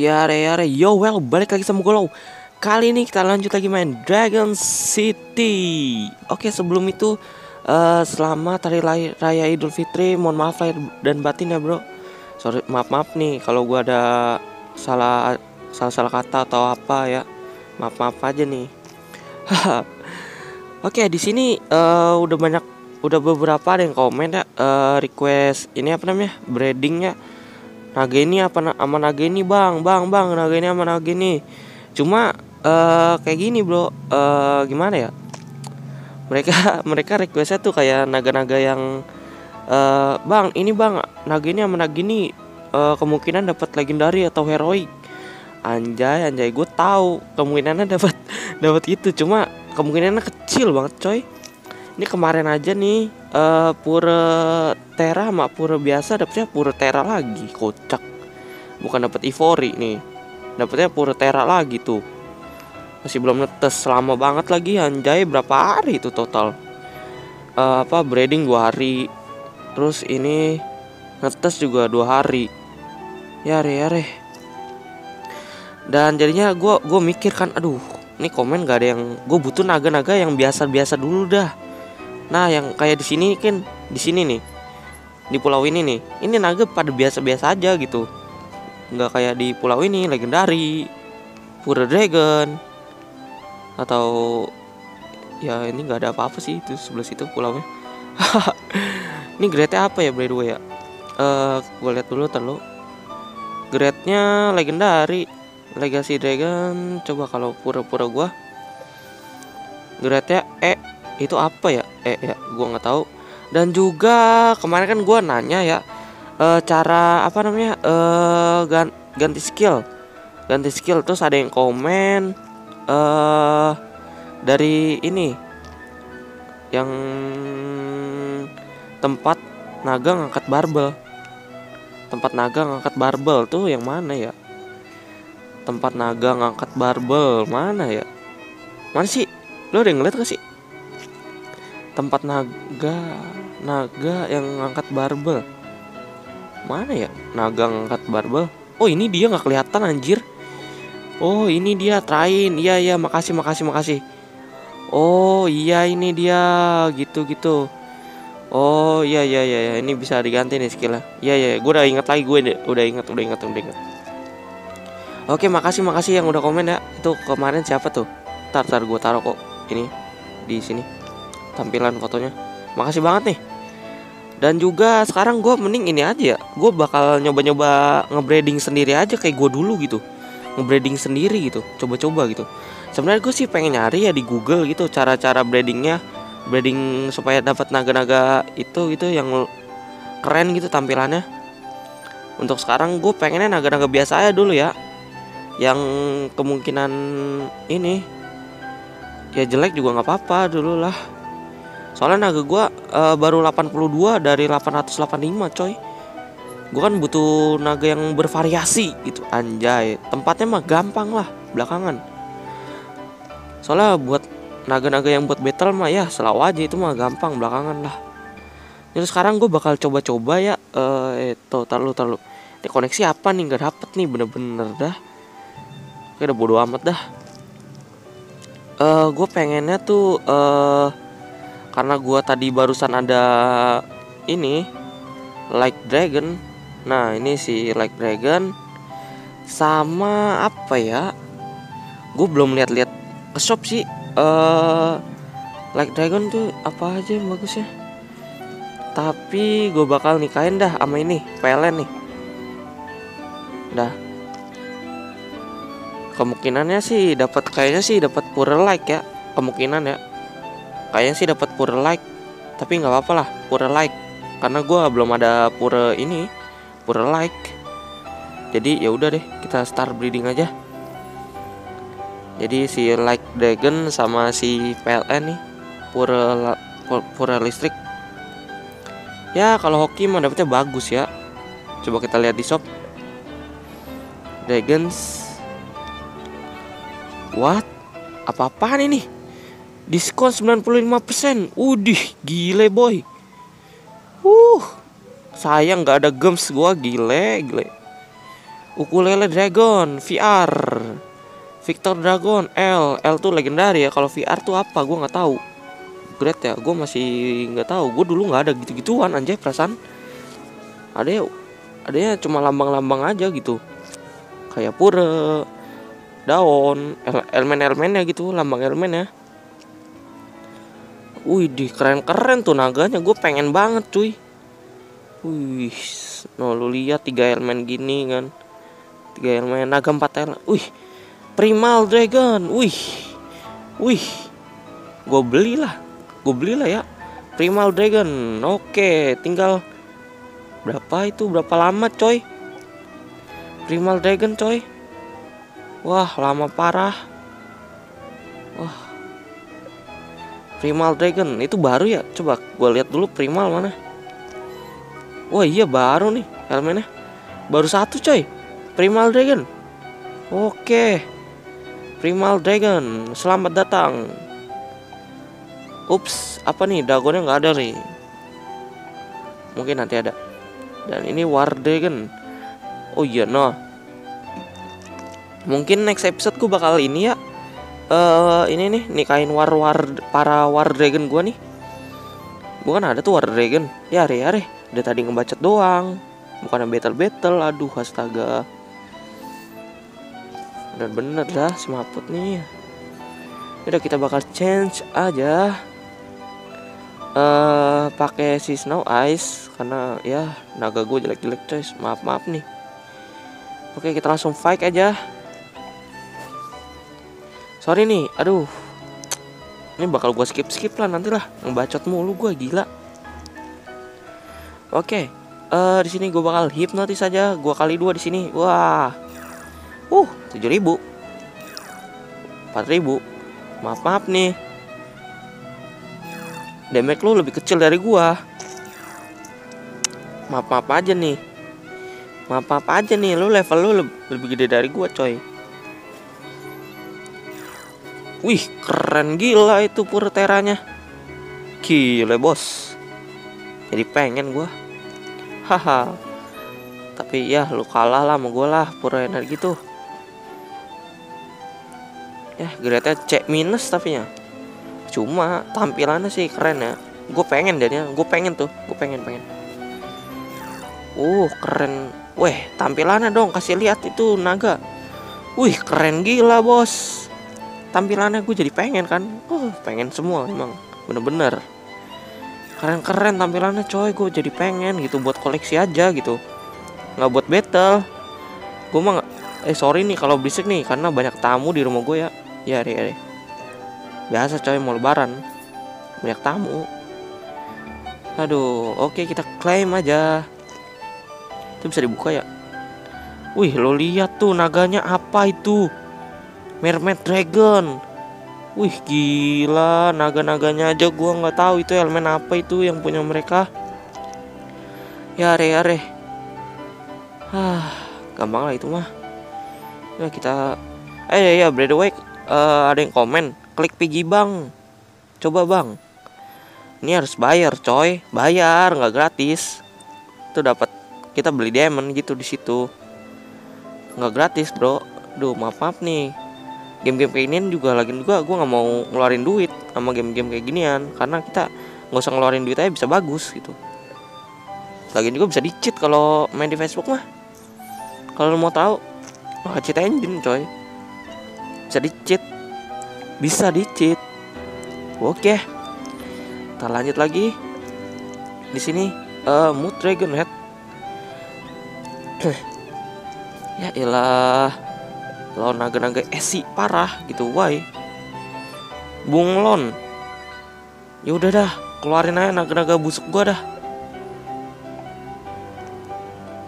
Ya re ya re. Yo well balik lagi sama gue Kali ini kita lanjut lagi main Dragon City. Oke sebelum itu uh, Selamat Hari Raya Idul Fitri. Mohon maaf lahir dan batin ya bro. Sorry maaf maaf nih Kalau gue ada salah salah salah kata atau apa ya. Maaf maaf aja nih. Oke di sini uh, udah banyak udah beberapa ada yang komen ya. Uh, request ini apa namanya? Breeding ya naga ini apa sama ini bang bang bang naga ini sama ini cuma uh, kayak gini bro. Uh, gimana ya? Mereka mereka requestnya tuh kayak naga-naga yang uh, bang ini bang naga ini sama ini uh, kemungkinan dapat legendary atau heroik anjay anjay. Gue tahu kemungkinannya dapat dapat itu. Cuma kemungkinannya kecil banget coy ini kemarin aja nih uh, pura tera sama pura biasa dapetnya pura tera lagi kocak. Bukan dapat ivory nih dapetnya pura tera lagi tuh. Masih belum netes lama banget lagi anjay berapa hari itu total? Uh, apa breeding dua hari. Terus ini netes juga dua hari. Ya re ya re. Dan jadinya gue gue mikir kan aduh ini komen gak ada yang gue butuh naga-naga yang biasa-biasa dulu dah Nah, yang kayak di sini kan di sini nih. Di pulau ini nih. Ini naga pada biasa-biasa aja gitu. Nggak kayak di pulau ini legendari, pura dragon atau ya ini nggak ada apa-apa sih itu sebelah situ pulaunya. ini grade apa ya by the way ya? Eh, uh, gue lihat dulu terlalu. Grade-nya legendari, legacy dragon. Coba kalau pura-pura gua grade-nya E itu apa ya? Eh ya gue nggak tahu. Dan juga kemarin kan gue nanya ya e, cara apa namanya e, ganti skill. Ganti skill terus ada yang komen e, dari ini yang tempat naga ngangkat barbel. Tempat naga ngangkat barbel tuh yang mana ya? Tempat naga ngangkat barbel mana ya? Mana sih? Lo udah ngeliat gak sih tempat naga naga yang ngangkat barbel. Mana ya? Naga ngangkat barbel? Oh ini dia nggak kelihatan anjir. Oh ini dia train iya iya makasih makasih makasih. Oh iya ini dia. Gitu gitu. Oh iya iya iya, iya. ini bisa diganti nih skillnya. Iya iya gue udah inget lagi gue udah inget udah inget udah inget oke makasih makasih yang udah komen ya. Itu kemarin siapa tuh? Tar tar gue taruh kok ini di sini tampilan fotonya. Makasih banget nih. Dan juga sekarang gue mending ini aja ya. Gue bakal nyoba-nyoba ngebreeding sendiri aja kayak gue dulu gitu. Ngebreeding sendiri gitu coba-coba gitu. Sebenarnya gue sih pengen nyari ya di Google gitu cara-cara breedingnya breeding supaya dapat naga-naga itu gitu yang keren gitu tampilannya. Untuk sekarang gue pengennya naga-naga biasa aja dulu ya. Yang kemungkinan ini ya jelek juga nggak apa-apa dulu lah Soalnya naga gue uh, baru 82 dari 885 coy. Gue kan butuh naga yang bervariasi gitu. Anjay Tempatnya mah gampang lah belakangan. Soalnya buat naga-naga yang buat battle mah ya selalu aja itu mah gampang belakangan lah. Jadi sekarang gue bakal coba-coba ya uh, Eh tuh taruh Ini koneksi apa nih? Gak dapet nih bener-bener dah. Kayak udah bodo amat dah. Uh, eh, Gue pengennya tuh uh, karena gua tadi barusan ada ini like dragon. Nah ini si like dragon sama apa ya? Gue belum lihat-lihat ke shop sih. Uh, like dragon tuh apa aja yang bagus ya tapi gue bakal nikahin dah sama ini pelen nih. Dah. Kemungkinannya sih dapat kayaknya sih dapat pure like ya. Kemungkinan ya kayaknya sih dapat pure like. Tapi nggak apa-apa lah pure like. Karena gue belum ada pure ini pure like. Jadi ya udah deh kita start breeding aja. Jadi si like dragon sama si PLN nih pure pure listrik. Ya kalau hoki mah dapetnya bagus ya. Coba kita lihat di shop. Dragons. What? Apa-apaan ini Diskon 95% Udih gile boy. Uh Sayang gak ada gems gua gile gile. Ukulele Dragon VR Victor Dragon L. L tuh legendary ya. Kalau VR tuh apa? Gue nggak tahu. Great ya gue masih nggak tahu. Gue dulu nggak ada gitu-gituan anjay perasaan. Ada ya ada ya cuma lambang-lambang aja gitu. Kayak pura daun elemen-elemennya gitu lambang elemennya Wih, di keren-keren tuh naganya. Gue pengen banget, cuy. Wih, no lu lihat tiga elemen gini kan. Tiga elemen naga empat elemen. Wih, Primal Dragon. Wih, wih. Gue belilah, gue belilah ya. Primal Dragon. Oke, tinggal berapa itu? Berapa lama, coy? Primal Dragon, coy. Wah, lama parah. Primal Dragon itu baru ya? Coba gue lihat dulu Primal mana. Wah iya baru nih elemennya baru satu coy. Primal Dragon. Oke. Primal Dragon selamat datang. Ups apa nih? Dagonnya nggak ada nih. Mungkin nanti ada. Dan ini War Dragon. Oh iya no. Mungkin next episode gue bakal ini ya uh, ini nih nikahin war war para war dragon gua nih. Bukan ada tuh war dragon? Ya re ya udah tadi ngebacot doang. Bukan battle battle aduh astaga. Bener bener dah si maput nih. Udah kita bakal change aja. Uh, pakai si snow ice karena ya naga gue jelek jelek coy. Maaf maaf nih. Oke kita langsung fight aja sorry nih aduh. Ini bakal gue skip skip lah nanti lah. Ngebacot mulu gue gila. Oke okay. uh, eh, di sini gue bakal hipnotis saja gue kali dua di sini. Wah. Uh tujuh ribu. Empat ribu. Maaf maaf nih. Damage lu lebih kecil dari gua. Maaf maaf aja nih. Maaf maaf aja nih lu level lu lebih, gede dari gua coy Wih keren gila itu teranya Gila bos. Jadi pengen gue Haha. Tapi ya lu kalah lah sama gue lah pura energi tuh. Ya grade C minus tapi ya. Cuma tampilannya sih keren ya. Gue pengen ya Gue pengen tuh Gue pengen pengen. Uh keren. Weh tampilannya dong kasih lihat itu naga. Wih keren gila bos tampilannya gue jadi pengen kan. Oh pengen semua emang. Bener-bener. Keren-keren tampilannya coy. Gue jadi pengen gitu buat koleksi aja gitu. Nggak buat battle. Gue mah eh sorry nih kalau berisik nih karena banyak tamu di rumah gue ya. Ya ya deh. biasa coy mau lebaran. Banyak tamu. Aduh oke kita klaim aja. Itu bisa dibuka ya? Wih lo lihat tuh naganya apa itu Mermaid Dragon. Wih gila. Naga-naganya aja gua nggak tahu itu elemen apa itu yang punya mereka. Ya are are. Ah gampang lah itu mah. Ya kita Eh ya, ya by the way uh, ada yang komen. Klik pigi bang Coba bang. Ini harus bayar coy. Bayar nggak gratis. Itu dapat kita beli diamond gitu di situ. Nggak gratis bro. Duh maaf maaf nih game-game kayak ginian juga lagi juga gue nggak mau ngeluarin duit sama game-game kayak ginian. Karena kita nggak usah ngeluarin duit aja bisa bagus gitu. Lagi juga bisa dicit kalau main di Facebook mah. Kalau mau tahu pakai cheat engine coy. Bisa dicit. Bisa dicit. Oke. Kita lanjut lagi. Di sini uh, mood dragon head. Ya ilah lawan naga-naga esi parah gitu why? Bunglon ya udah dah keluarin aja naga-naga busuk gua dah.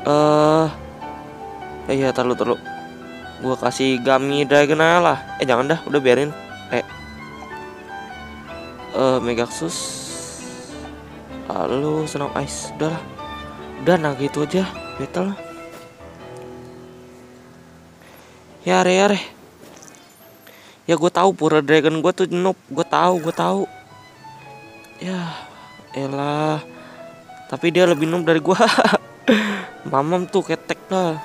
Eh uh, eh ya terlalu terlalu gua kasih gami dragon aja lah. Eh jangan dah udah biarin. Eh. Uh, megaxus lalu senang ice. Udah lah. Udah naga itu aja. Battle ya re ya re. Ya gue tahu pura dragon gue tuh noob. Gue tahu gue tahu. Ya elah. Tapi dia lebih noob dari gue mamam tuh ketek lah.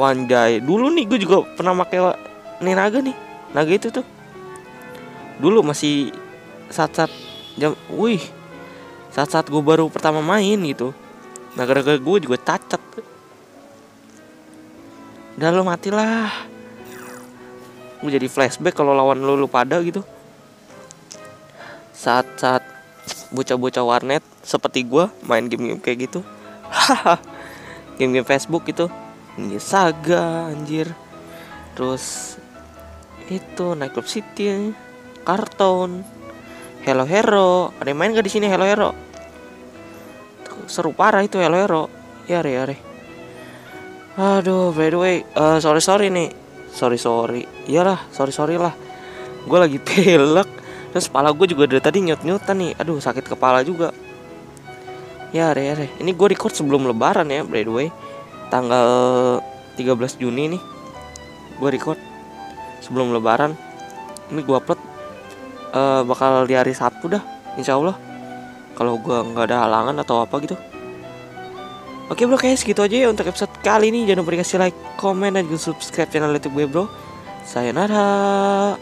Wanjay Dulu nih gue juga pernah pakai nih naga nih. Naga itu tuh. Dulu masih saat-saat jam Wih. Saat-saat gue baru pertama main gitu. Naga-naga gue juga cacat Udah lo matilah. Gue jadi flashback kalau lawan lu, lu pada gitu. Saat-saat bocah-bocah warnet seperti gue main game-game kayak gitu. Game-game Facebook gitu. Ini saga anjir. Terus itu Night Club City karton Hello Hero. Ada yang main gak di sini Hello Hero? Seru parah itu Hello Hero. Ya re ya re aduh by the way uh, sorry sorry nih. Sorry sorry. Iyalah sorry sorry lah. Gue lagi pelek terus kepala gue juga dari tadi nyut nyutan nih. Aduh sakit kepala juga. Ya re re. Ini gue record sebelum lebaran ya by the way. Tanggal 13 Juni nih. Gue record sebelum lebaran. Ini gue upload uh, bakal di hari Sabtu dah insya Allah. Kalau gue nggak ada halangan atau apa gitu Oke bro kayak segitu aja ya untuk episode kali ini. Jangan lupa dikasih like, komen, dan juga subscribe channel youtube gue bro. Sayonara